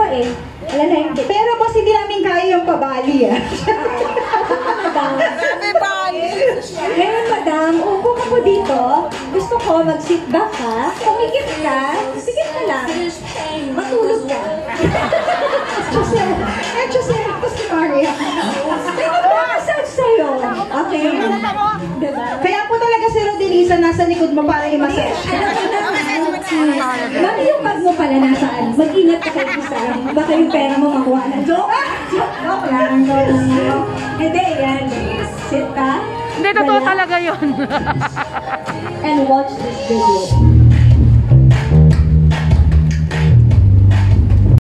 ka eh. Wala na hindi. Pero boss, hindi namin kaya yung pabali ah. Madam. Ngayon, madam, upo ka po dito. Gusto ko mag-sit back ka. Pumikit ka. Sige ka lang. Matulog ka. Jose, eh Jose, ako si Maria. May sa'yo. Okay? Diba? Kaya po talaga si Rodelisa nasa likod mo para i-massage. Mo nasaan? Mag-ingat ka kay Giselle. Baka yung pera mo makuha na. Joke! Joke joke lang. Joke lang. Hindi, yan. Sit ka. Hindi, totoo talaga yun. And watch this video.